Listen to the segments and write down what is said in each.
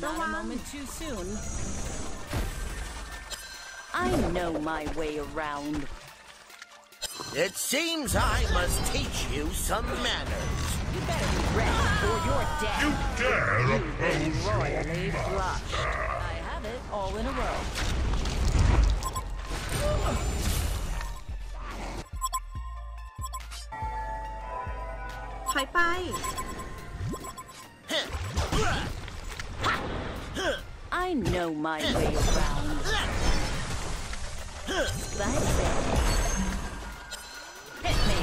Not a moment too soon. I know my way around. It seems I must teach you some manners. You better be ready or you're dead. You dare You've been oppose your royally flushed. I have it all in a row. ถอ know my way around. Spicy. Hit me.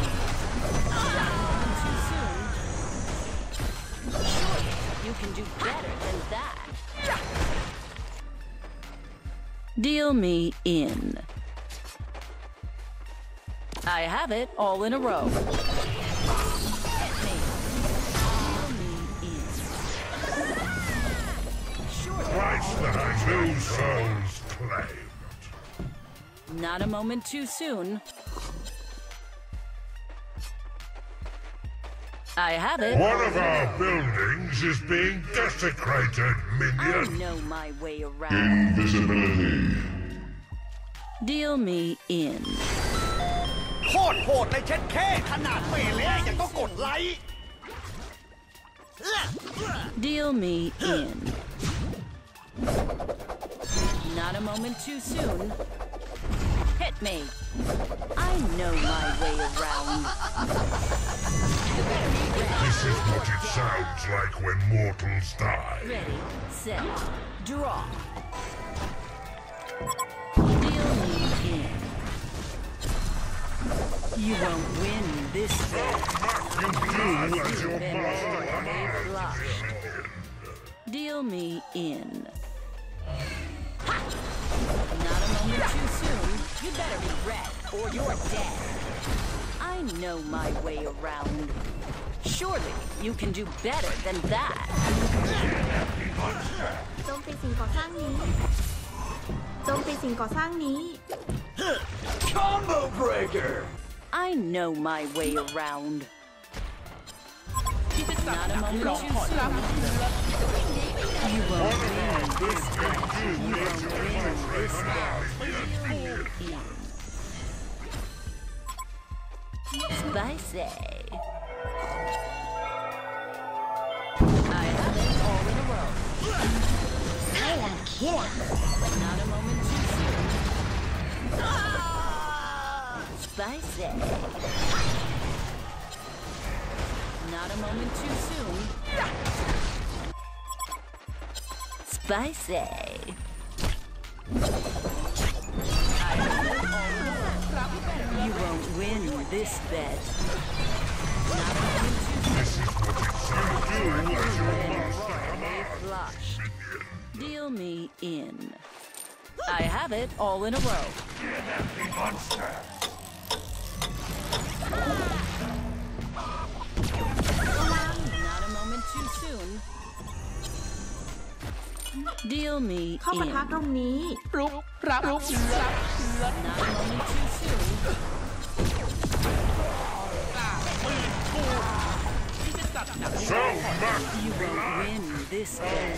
You can do better than that. Deal me in. I have it all in a row. Price that two souls claimed. Not a moment too soon. I have it. One of our buildings is being desecrated, I minion. know my way around. Invisibility. Deal me in. โคตรโหดเลยเช็ดแค่ขนาดเปเล่ยังต้องกดไลค์ Deal me in. Not a moment too soon. Hit me. I know my way around. You better be This is what it sounds like when mortals die. Ready, set, draw. Deal me in. You won't win this fight. You your Been flushed. Deal me in. Not a moment too soon. You better be ready, or you're dead. I know my way around. Surely you can do better than that. โจมตีสิ่งก่อสร้างนี้ โจมตีสิ่งก่อสร้างนี้ Combo breaker I know my way around. Not a moment too soon. You won't win this fight. You won't win this fight. Spicy. I have it all in a row. Not a moment too soon. Spicy. Not a moment too soon. Spicy. You won't win this bet. Not a moment too soon. This is what it sounds like as your master royally flush. Deal me in. I have it all in a row. Not a moment too soon. Deal me เข้าปะ in. ทะตรงนี้รุกรับรุกรับ Not a moment too soon. ที่จะจัดหนัก So much You won't win this bet.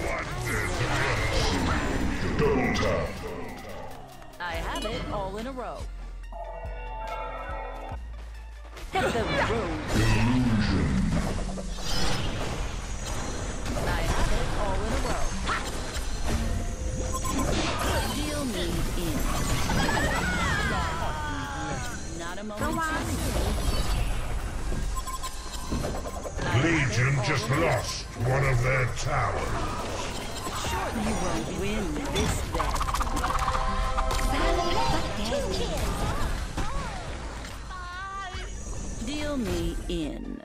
double tap. I have it all in a row. Hit the road. Not a moment too soon. I have it Legion all just in a row. lost one of their towers. Surely you won't win this bet. Deal me in.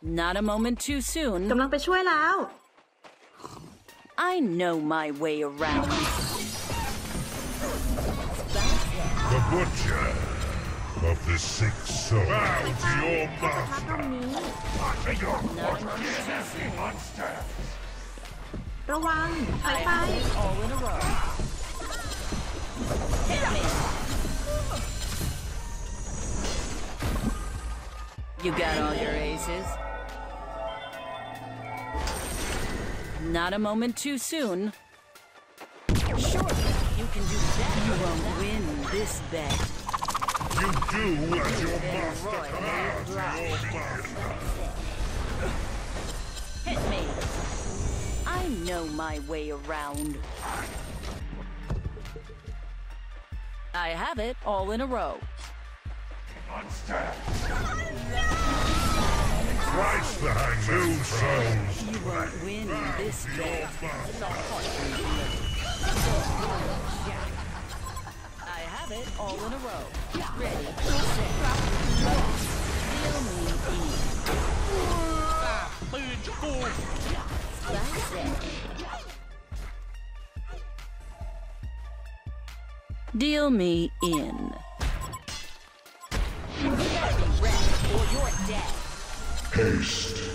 Not a moment too soon. กำลังไปช่วยแล้ว I know my way around. butcher of the six souls. Bow to your เข้าปะทะตรง master. นี้ Your Not a moment too soon. monster. ระวัง ถอย I ไป have it all in a row. Hit me. You got all your aces? Not a moment too soon. Surely you can do better. You won't win this bed. You do as your master commands, your master. Hit me. I know my way around. I have it all in a row. Thrice the hangman. Two souls. You won't win this bet have it all in a row. Ready, Feel me. That's it. Deal me in. Haste.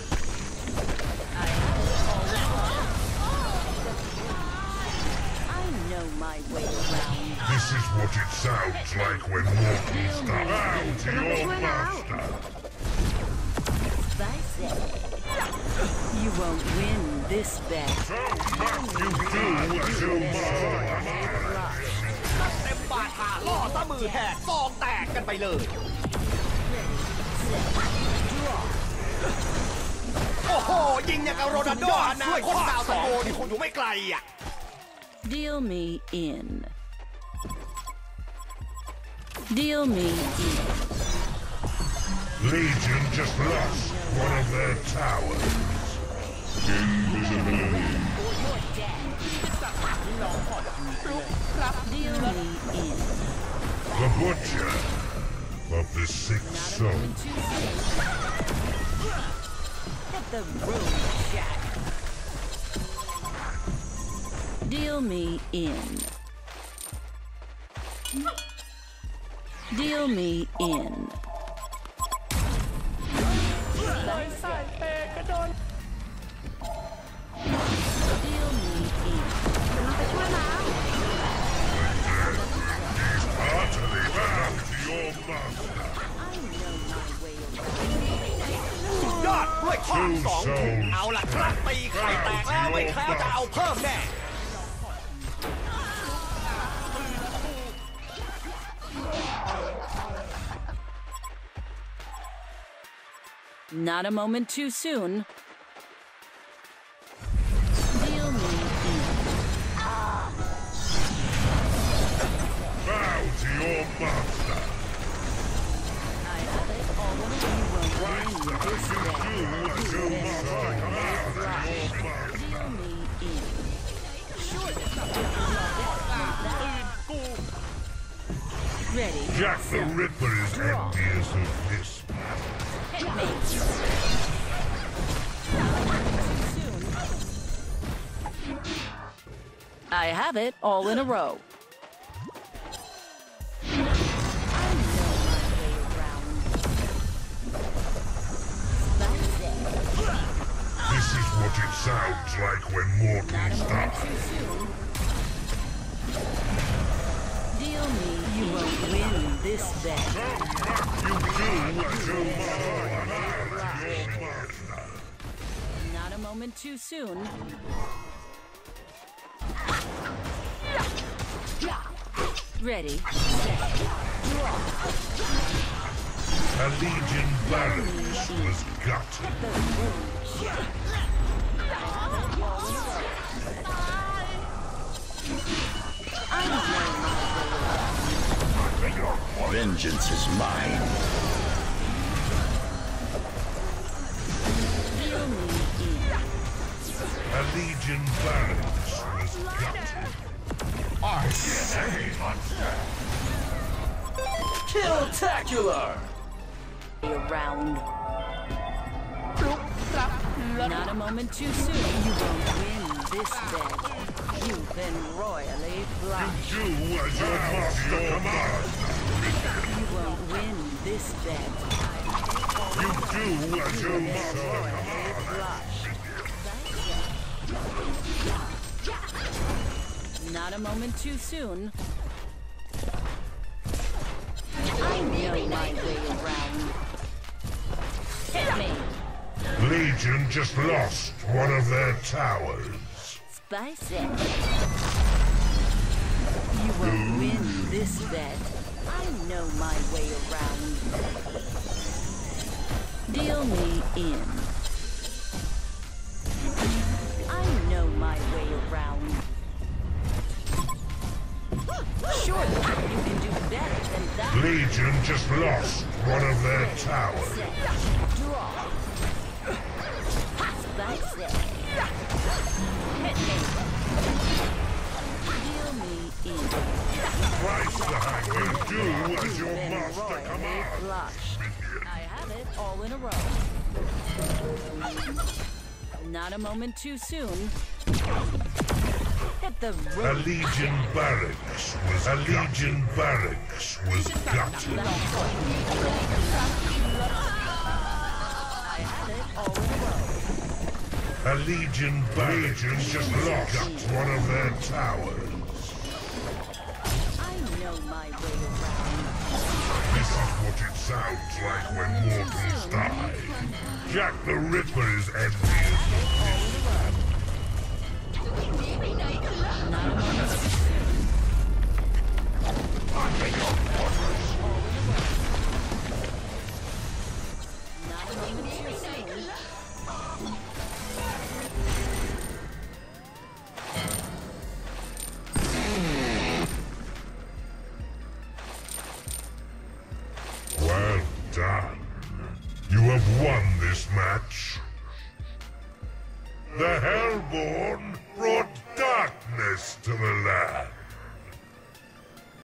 This bet. So much you do as your master commands. เต็มบาทขาล่อซะมือแหกซองแตกกันไปเลยโอ้โห ยิงอย่างกับโรนัลโดอนาคตดาวซันโบนี่คงอยู่ไม่ไกลอะ Deal me in. Deal me in. Legion just lost one of their towers. The butcher of the soon. Hit the room. Deal me in. Deal me in. สองถุงเอาล่ะครับตีไข่แตกแล้วไม่แคล้วจะเอาเพิ่มแน่ Not a moment too soon. Ready. Jack the Ripper is envious of this. Hit me. Soon. I have it all in a row. I know my way around. That's it. This is what it sounds like when mortals die. Deal me, you won't win this bet. You do as your master commands, your master. Not a moment too soon. Ready, set, draw. A legion barracks was gutted. I know Vengeance is mine. Deal me in. A legion barracks was gutted. I say, Killtacular! Around. Not a moment too soon. You won't win this bet. You've been royally flushed. do as your master commands. You won't this bet. You do as your Been master royally flushed. Not a moment too soon. I know my way around. Hit me. Legion Legion just lost one of their towers. Spicy. You won't win this bet. I know my way around. Deal me in. I know my way around. Surely you can do better than that. Legion just lost one of their towers. Draw. Spicy. Hit me. Deal me in. Twice the hangman do as your master commands. I have it all in a row. Not a moment too soon. Hit the A. Legion barracks was a Legion barracks was gutted. I have it all in a row. A Legion barracks just lost one of their towers. My way around. This is what it sounds like when mortals die. Jack the Ripper is envious. Not a